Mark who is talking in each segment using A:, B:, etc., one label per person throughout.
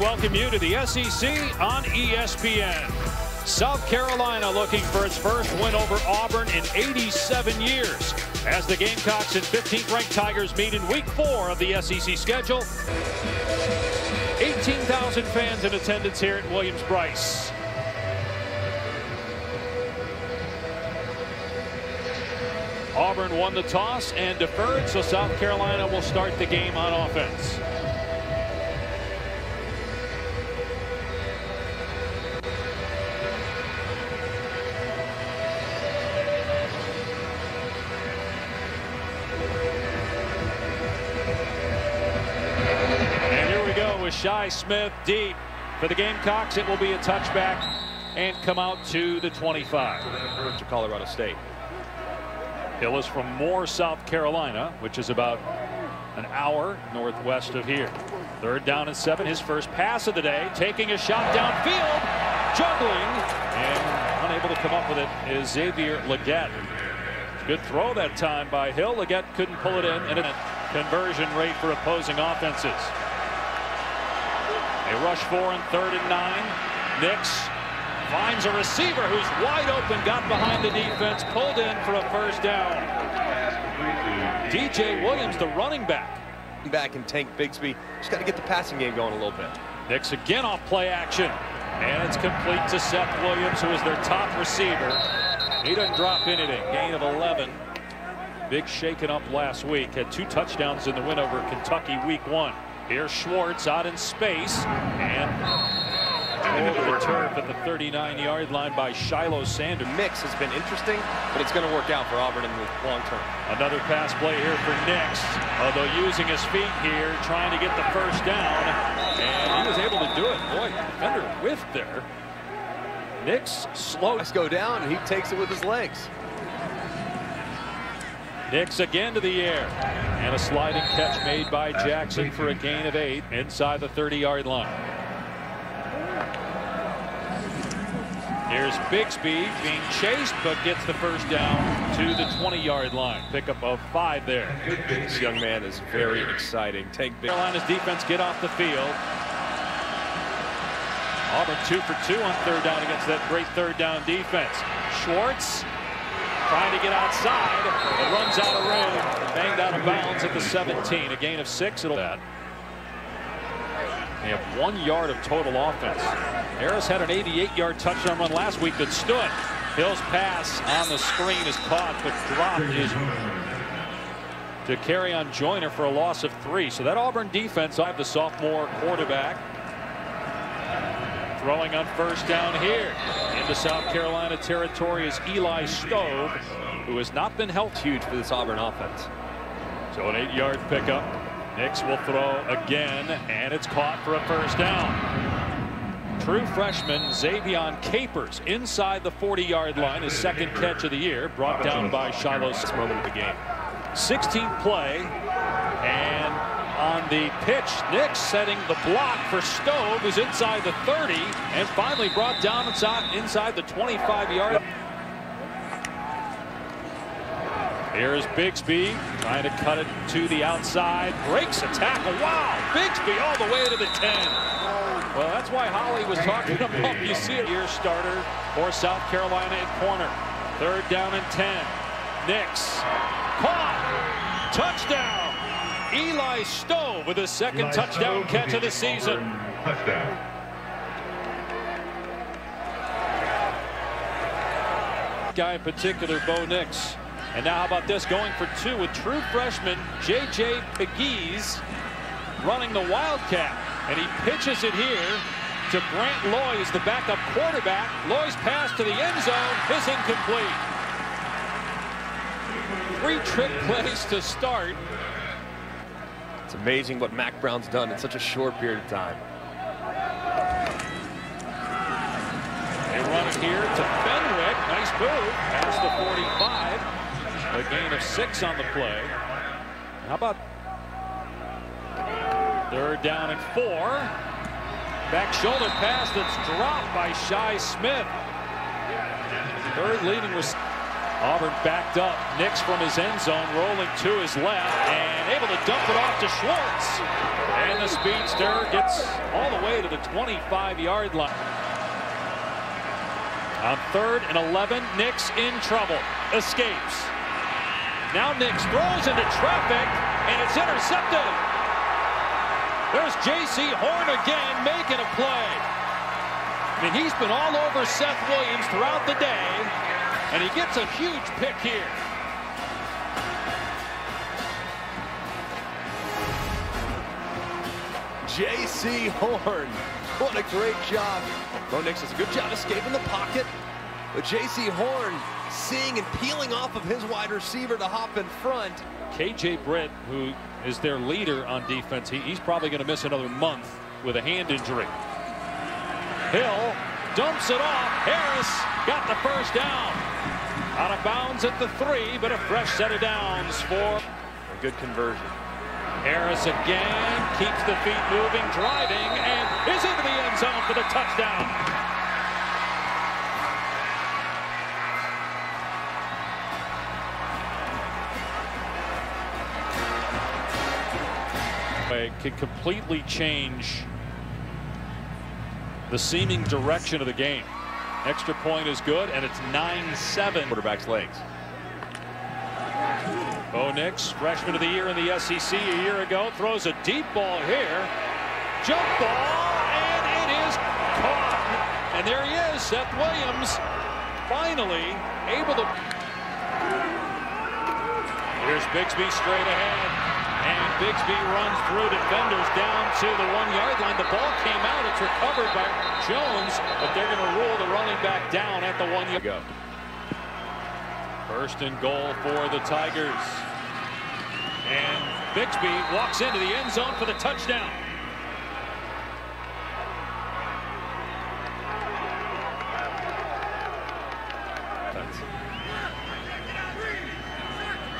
A: Welcome you to the SEC on ESPN. South Carolina looking for its first win over Auburn in 87 years as the Gamecocks and 15th ranked Tigers meet in week four of the SEC schedule. 18,000 fans in attendance here at Williams-Brice. Auburn won the toss and deferred, so South Carolina will start the game on offense. Here we go with Shi Smith deep. For the Gamecocks, it will be a touchback and come out to the 25.
B: to Colorado State.
A: Hill is from Moore, South Carolina, which is about an hour northwest of here. Third down and seven. His first pass of the day. Taking a shot downfield. Juggling. And unable to come up with it is Xavier Legette. Good throw that time by Hill. Legette couldn't pull it in. And a conversion rate for opposing offenses. They rush four and third and nine. Nix finds a receiver who's wide open, got behind the defense, pulled in for a first down. DJ Williams, the running back.
B: Back in Tank Bigsby. Just got to get the passing game going a little bit.
A: Nix again off play action. And it's complete to Seth Williams, who is their top receiver. He doesn't drop anything. Gain of 11. Big shaken up last week. Had two touchdowns in the win over Kentucky week one. Here's Schwartz out in space. And into the turf at the 39-yard line by Shilo Sanders.
B: Mix has been interesting, but it's going to work out for Auburn in the long term.
A: Another pass play here for Nix, although using his feet here, trying to get the first down, and he was able to do it. Boy, defender whiffed there. Nix slow.
B: Let's go down, and he takes it with his legs.
A: Nix again to the air, and a sliding catch made by Jackson for a gain of eight inside the 30-yard line. Here's Bigsby being chased, but gets the first down to the 20-yard line. Pickup of five there.
B: This young man is very exciting. Take Big.
A: Carolina's defense get off the field. Auburn two for two on third down against that great third down defense. Schwartz trying to get outside. It runs out of range. Banged out of bounds at the 17. A gain of six. It'll that. They have one yard of total offense. Harris had an 88-yard touchdown run last week that stood. Hill's pass on the screen is caught, but dropped is to carry on Joyner for a loss of three. So that Auburn defense, I have the sophomore quarterback throwing on first down here into South Carolina territory is Eli Stove, who has not been helped
B: Huge for this Auburn offense.
A: so an eight-yard pickup. Nix will throw again, and it's caught for a first down. True freshman Xavion Capers inside the 40-yard line, his second catch of the year, brought down by Shilo.
B: This moment of the game.
A: 16th play, and on the pitch, Nix setting the block for Stove, who's inside the 30, and finally brought down inside, the 25-yard. Here's Bigsby trying to cut it to the outside. Breaks a tackle. Wow! Bigsby all the way to the 10. Well, that's why Holly was talking about you see it. Year starter for South Carolina at corner. Third down and 10. Nix. Caught. Touchdown. Eli Stove with his second
C: Eli
A: touchdown
C: Stove
A: catch of the season.
C: Touchdown.
A: guy in particular, Bo Nix. And now how about this, going for two with true freshman J.J. Pegues running the Wildcat. And he pitches it here to Grant Loyes, the backup quarterback. Loy's pass to the end zone is incomplete. Three trick plays to start.
B: It's amazing what Mack Brown's done in such a short period of time.
A: They run it here to Fenwick. Nice move. Past the 45. A gain of six on the play. How about third down and four? Back shoulder pass that's dropped by Shi Smith. Third leading was Auburn backed up. Nix from his end zone, rolling to his left, and able to dump it off to Schwartz. And the speedster gets all the way to the 25-yard line. On third and 11, Nix in trouble. Escapes. Now Nix throws into traffic, and it's intercepted. There's Jaycee Horn again making a play. I mean, he's been all over Seth Williams throughout the day, and he gets a huge pick here.
B: Jaycee Horn. What a great job. Bo Nix does a good job escaping the pocket. But Jaycee Horn seeing and peeling off of his wide receiver to hop in front.
A: KJ Britt, who is their leader on defense, he, he's probably going to miss another month with a hand injury. Hill dumps it off. Harris got the first down. Out of bounds at the three, but a fresh set of downs for
B: a good conversion.
A: Harris again keeps the feet moving, driving, and is into the end zone for the touchdown. It Can completely change the seeming direction of the game. Extra point is good, and it's 9-7.
B: Quarterback's legs.
A: Bo Nix, freshman of the year in the SEC a year ago, throws a deep ball here. Jump ball, and it is caught. And there he is, Seth Williams, finally able to... Here's Bigsby straight ahead. And Bigsby runs through defenders down to the one-yard line. The ball came out. It's recovered by Jones, but they're going to rule the running back down at the one-yard. Go. First and goal for the Tigers. And Bigsby walks into the end zone for the touchdown.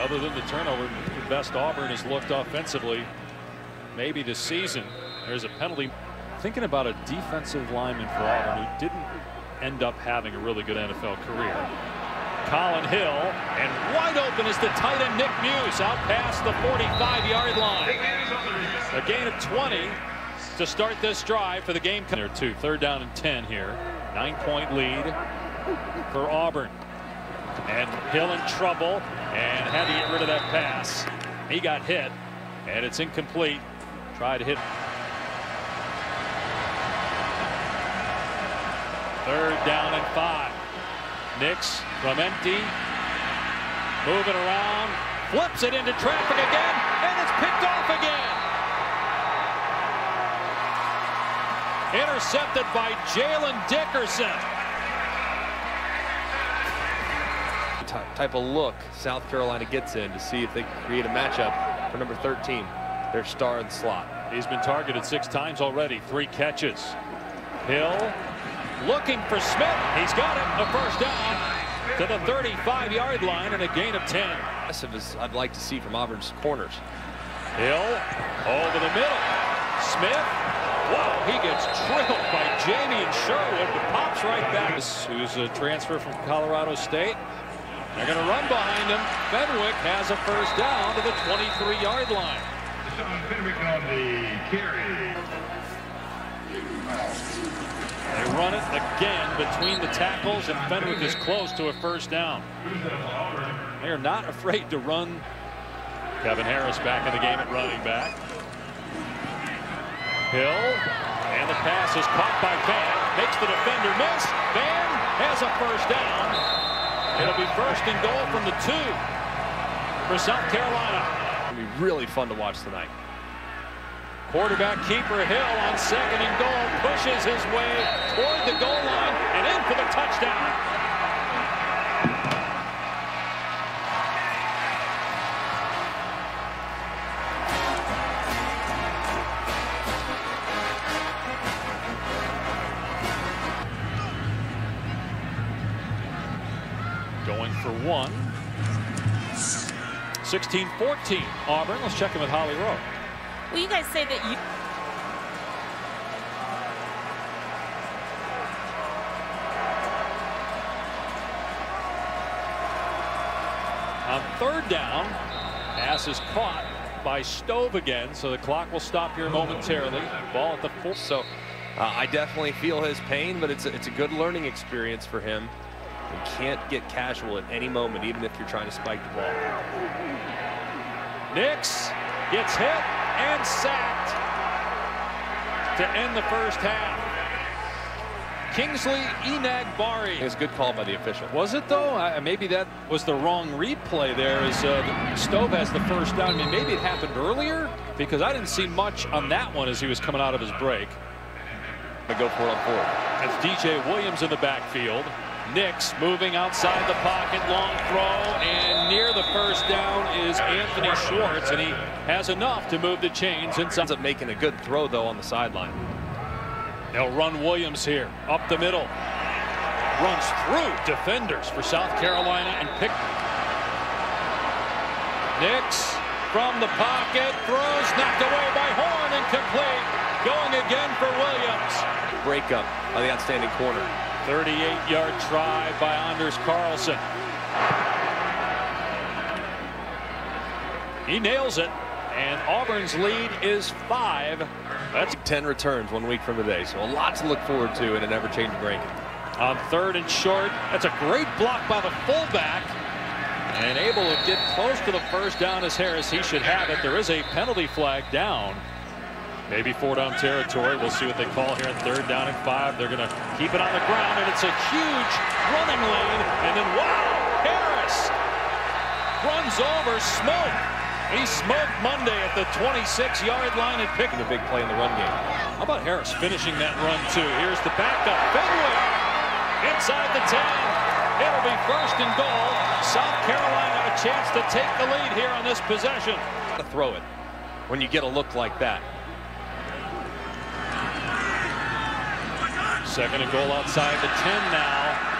A: Other than the turnover, the best Auburn has looked offensively maybe this season. There's a penalty. Thinking about a defensive lineman for Auburn who didn't end up having a really good NFL career. Collin Hill, and wide open is the tight end Nick Muse out past the 45-yard line. A gain of 20 to start this drive for the game. There too. Third down and 10 here. Nine-point lead for Auburn. And Hill in trouble and had to get rid of that pass. He got hit, and it's incomplete. Tried to hit. Third down and five. Nix from empty. Moving around. Flips it into traffic again, and it's picked off again. Intercepted by Jaylin Dickerson.
B: Type of look South Carolina gets in to see if they can create a matchup for number 13, their star in the slot.
A: He's been targeted six times already, three catches. Hill looking for Smith. He's got it, a first down to the 35-yard line and a gain of 10.
B: Aggressive as I'd like to see from Auburn's corners.
A: Hill over the middle. Smith. Wow, he gets drilled by Jamien Sherwood, but pops right back. Who's a transfer from Colorado State. They're going to run behind him. Fenwick has a first down to the 23-yard line. Fenwick on the carry. They run it again between the tackles, and Fenwick is close to a first down. They are not afraid to run. Kevin Harris back in the game at running back. Hill, and the pass is caught by Van. Makes the defender miss. Van has a first down. It'll be first and goal from the two for South Carolina.
B: It'll be really fun to watch tonight.
A: Quarterback keeper Hill on second and goal pushes his way toward the goal line and in for the touchdown. For one. 16-14 Auburn. Let's check in with Holly Rowe.
C: Well, you guys say that you
A: On third down, pass is caught by Stove again, so the clock will stop here momentarily. Ball at the four.
B: So uh, I definitely feel his pain, but it's a, it's a good learning experience for him. You can't get casual at any moment, even if you're trying to spike the ball.
A: Nix gets hit and sacked to end the first half. Kingsley Enagbare.
B: It's a good call by the official.
A: Was it though? I, maybe that was the wrong replay there as uh, Stove has the first down. I mean, maybe it happened earlier because I didn't see much on that one as he was coming out of his break.
B: To go for it on fourth.
A: That's DJ Williams in the backfield. Nix moving outside the pocket, long throw, and near the first down is Anthony Schwartz, and he has enough to move the chains And
B: Ends up making a good throw though on the sideline.
A: They'll run Williams here up the middle. Runs through defenders for South Carolina and pick. Nix from the pocket throws knocked away by Horn incomplete. Going again for Williams.
B: Breakup by the outstanding corner.
A: 38-yard try by Anders Carlson. He nails it, and Auburn's lead is five. That's
B: 10 returns one week from today, so a lot to look forward to in an ever-changing ranking.
A: On third and short, that's a great block by the fullback. And able to get close to the first down as Harris. He should have it. There is a penalty flag down. Maybe four down territory. We'll see what they call here on third down and five. They're going to keep it on the ground, and it's a huge running lane. And then, wow, Harris runs over Smoke. He smoked Monday at the 26-yard line and picking
B: a big play in the run game.
A: How about Harris finishing that run, too? Here's the backup. Fenway inside the 10. It'll be first and goal. South Carolina a chance to take the lead here on this possession.
B: To throw it when you get a look like that.
A: Second and goal outside the 10 now.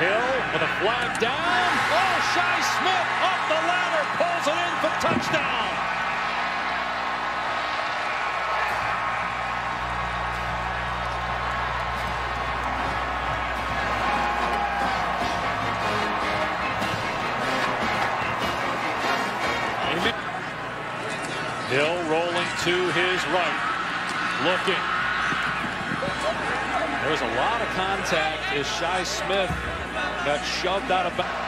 A: Hill with a flag down. Oh, Shi Smith up the ladder, pulls it in for touchdown. Hill rolling to his right. Looking. There's a lot of contact as Shi Smith got shoved out of bounds.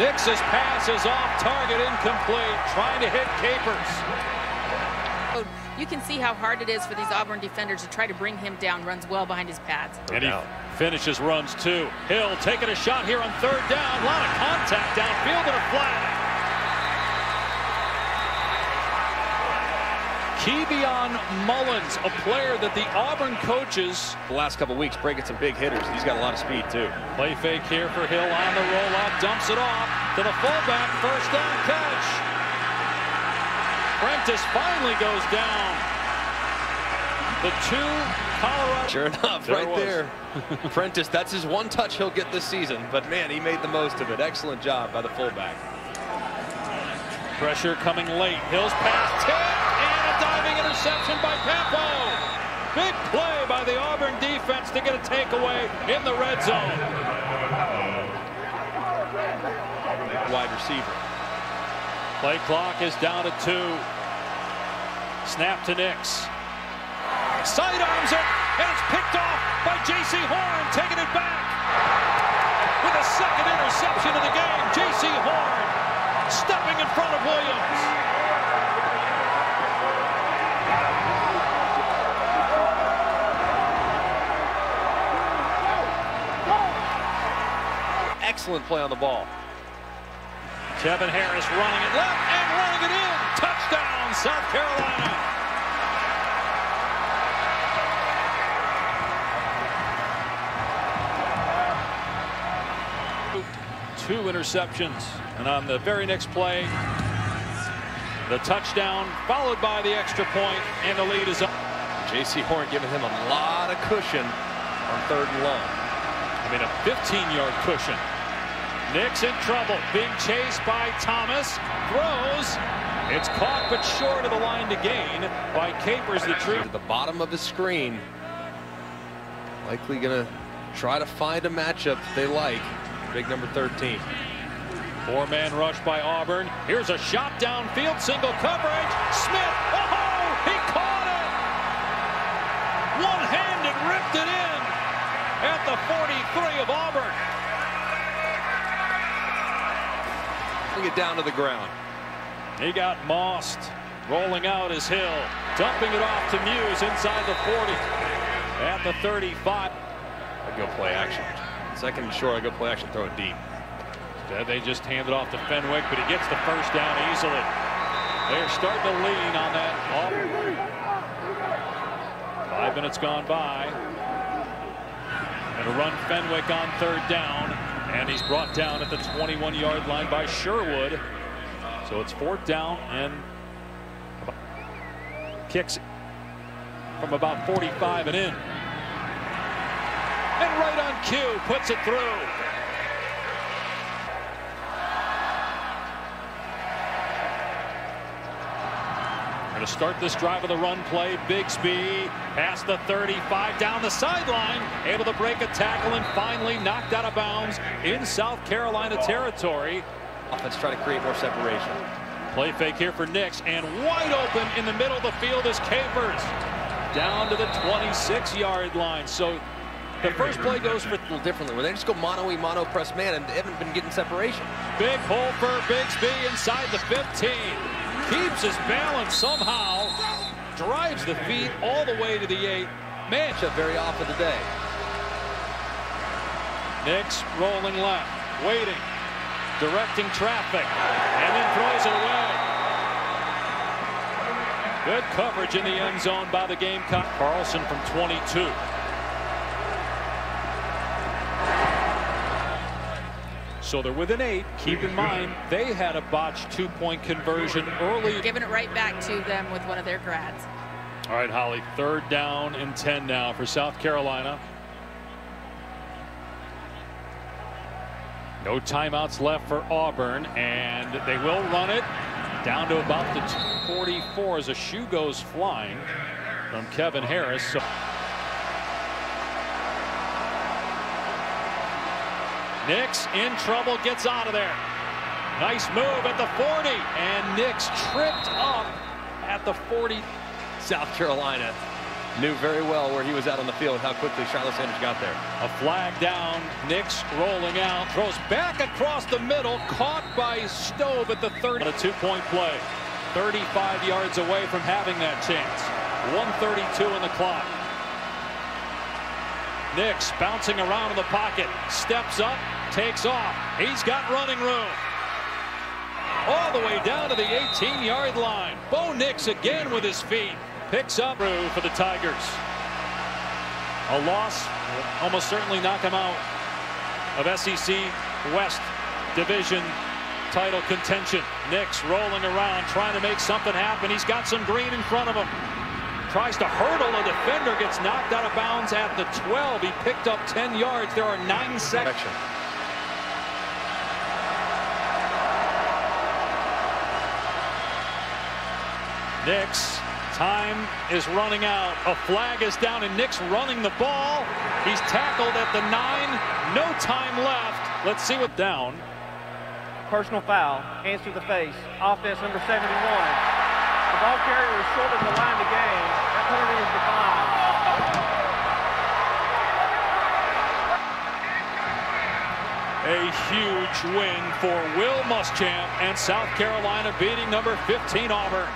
A: Nix's pass is off target, incomplete, trying to hit Capers.
C: You can see how hard it is for these Auburn defenders to try to bring him down. Runs well behind his pads.
A: And he finishes runs too. Hill taking a shot here on third down. A lot of contact downfield and a flag. Kevion Mullins, a player that the Auburn coaches
B: the last couple weeks breaking some big hitters. He's got a lot of speed too.
A: Play fake here for Hill on the rollout, dumps it off to the fullback, first down catch. Prentice finally goes down. The two Colorado.
B: Sure enough, there right there. Prentice, that's his one touch he'll get this season. But man, he made the most of it. Excellent job by the fullback.
A: Pressure coming late. Hill's pass tip diving interception by Pappoe. Big play by the Auburn defense to get a takeaway in the red zone.
B: Wide receiver.
A: Play clock is down to two. Snap to Nix. Sidearms it, and it's picked off by Jaycee Horn, taking it back. With a second interception of the game, Jaycee Horn stepping in front of Williams.
B: Excellent play on the ball.
A: Kevin Harris running it left and running it in. Touchdown, South Carolina. Two interceptions. And on the very next play, the touchdown followed by the extra point, and the lead is up.
B: Jaycee Horn giving him a lot of cushion on third and long.
A: I mean, a 15-yard cushion. Nix in trouble, being chased by Thomas, throws. It's caught but short of the line to gain by Capers the true.
B: To the bottom of the screen. Likely going to try to find a matchup they like. Big number 13.
A: Four-man rush by Auburn. Here's a shot downfield, single coverage. Smith, oh, he caught it! One-handed ripped it in at the 43 of Auburn.
B: Bring it down to the ground.
A: He got mossed. Rolling out is Hill. Dumping it off to Muse inside the 40. At the 35.
B: I go play action. Second and short, I go play action, throw it deep.
A: Instead, they just hand it off to Fenwick, but he gets the first down easily. They're starting to lean on that. Five minutes gone by. And a run Fenwick on third down. And he's brought down at the 21 yard line by Sherwood. So it's fourth down and kicks from about 45 and in. And right on cue, puts it through. Going to start this drive of the run play. Bigsby past the 35 down the sideline. Able to break a tackle and finally knocked out of bounds in South Carolina territory.
B: Let's try to create more separation.
A: Play fake here for Nix and wide open in the middle of the field is Capers. Down to the 26 yard line. So the first play goes for
B: a little differently where they just go mono e mono press man and they haven't been getting separation.
A: Big hole for Bigsby inside the 15. Keeps his balance somehow. Drives the feet all the way to the 8. Man.
B: Very often today.
A: Nix rolling left. Waiting. Directing traffic. And then throws it away. Good coverage in the end zone by the Gamecock. Carlson from 22. So they're within eight. Keep in mind, they had a botched two-point conversion early.
C: Giving it right back to them with one of their grads.
A: All right, Holly, third down and 10 now for South Carolina. No timeouts left for Auburn, and they will run it down to about the 44 as a shoe goes flying from Kevin Harris. So Nix in trouble, gets out of there. Nice move at the 40, and Nix tripped up at the 40.
B: South Carolina knew very well where he was out on the field how quickly Shilo Sanders got there.
A: A flag down, Nix rolling out, throws back across the middle, caught by Stove at the 30. A two-point play, 35 yards away from having that chance. 132 in the clock. Nix bouncing around in the pocket, steps up, takes off. He's got running room. All the way down to the 18-yard line. Bo Nix again with his feet. Picks up for the Tigers. A loss almost certainly knock him out of SEC West Division title contention. Nix rolling around trying to make something happen. He's got some green in front of him. Tries to hurdle a defender, gets knocked out of bounds at the 12. He picked up 10 yards. There are nine seconds. Nix Time is running out. A flag is down and Nix running the ball. He's tackled at the nine. No time left. Let's see what down.
D: Personal foul. Hands to the face. Offense number 71. Ball carrier short the line to gain. That penalty is declined.
A: A huge win for Will Muschamp and South Carolina beating number 15 Auburn.